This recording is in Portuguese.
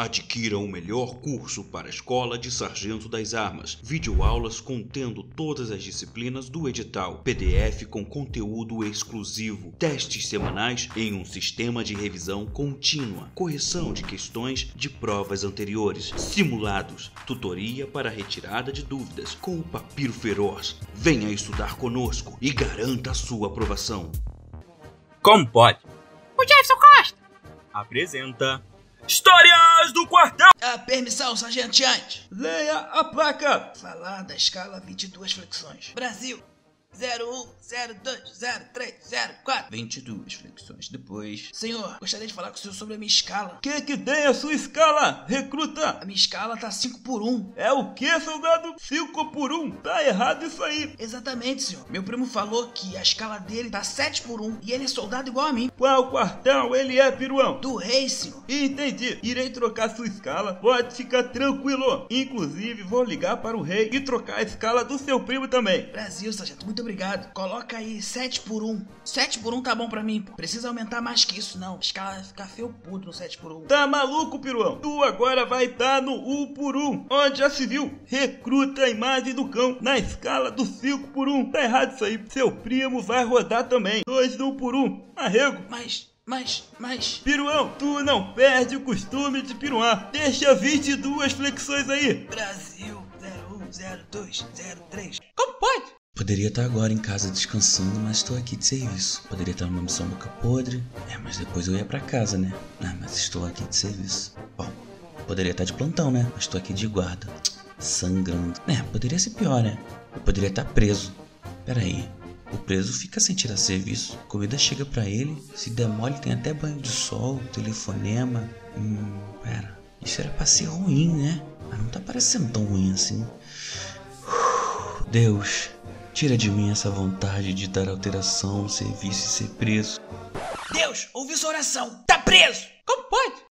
Adquira o melhor curso para a Escola de Sargento das Armas. Videoaulas contendo todas as disciplinas do edital. PDF com conteúdo exclusivo. Testes semanais em um sistema de revisão contínua. Correção de questões de provas anteriores. Simulados. Tutoria para retirada de dúvidas com o Papiro Feroz. Venha estudar conosco e garanta a sua aprovação. Como pode? O Jefferson Costa Apresenta Histórias do Quartel! A permissão, sargenteante. Leia a placa! Falar da escala 22 flexões. Brasil. 01, 02, 03, 04. 22 flexões depois. Senhor, gostaria de falar com o senhor sobre a minha escala. O que que tem a sua escala, recruta? A minha escala tá 5 por 1. É o que, soldado? 5 por 1? Tá errado isso aí. Exatamente, senhor. Meu primo falou que a escala dele tá 7 por 1 e ele é soldado igual a mim. Qual quartel ele é, piruão? Do rei, senhor. Entendi. Irei trocar sua escala. Pode ficar tranquilo. Inclusive, vou ligar para o rei e trocar a escala do seu primo também. Brasil, sargento, muito obrigado. Coloca aí 7 por 1. 7 por 1 tá bom pra mim, pô. Precisa aumentar mais que isso, não. A escala vai ficar felpudo no 7 por 1. Tá maluco, piruão? Tu agora vai estar no 1 por 1, onde já se viu. Recruta a imagem do cão na escala do 5 por 1. Tá errado isso aí. Seu primo vai rodar também. 2 no 1 por 1. Arrego. Mas, mas, mas... Piruão, tu não perde o costume de piruar. Deixa 22 flexões aí. Brasil 01, 02, 03. Como pode? Poderia estar agora em casa descansando, mas estou aqui de serviço. Poderia estar numa missão boca podre. É, mas depois eu ia pra casa, né? Ah, mas estou aqui de serviço. Bom, poderia estar de plantão, né? Mas estou aqui de guarda. Sangrando. É, poderia ser pior, né? Eu poderia estar preso. Pera aí. O preso fica sem tirar serviço. Comida chega pra ele. Se der mole, tem até banho de sol, telefonema. Hum, pera. Isso era pra ser ruim, né? Mas não tá parecendo tão ruim assim. Deus, tira de mim essa vontade de dar alteração, serviço e ser preso. Deus, ouvi sua oração. Tá preso. Como pode?